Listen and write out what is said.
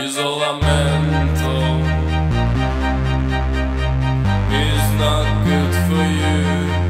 Isolamento is not good for you.